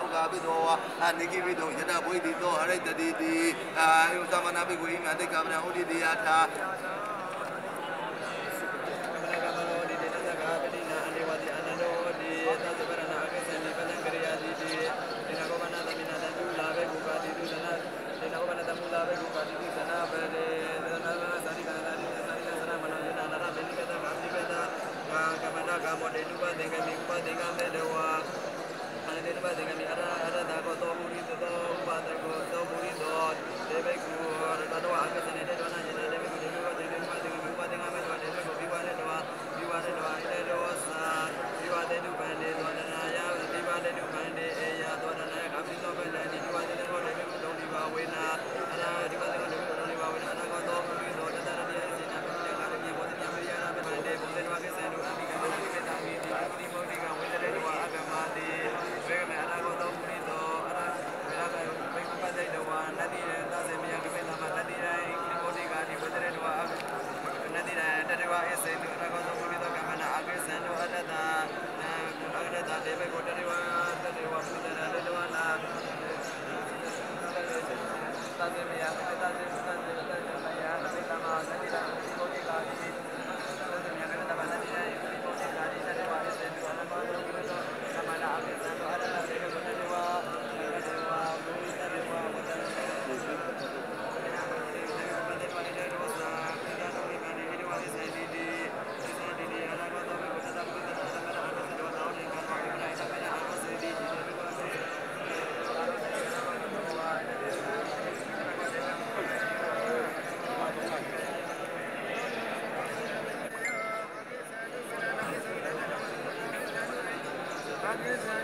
ပုဂ္ဂပိသောအနိကိပိသောယတဘွိတိသောအရိတတိတိအာယုသမနာပိကိုအိမတေကဗရဟောတိတေယထာကမ္မနာကမောတေတုပသင်္ကမိဥပသင်္ကမေတဝါအနတေတုပသင်္ကမိ 大丈夫大丈。Yeah.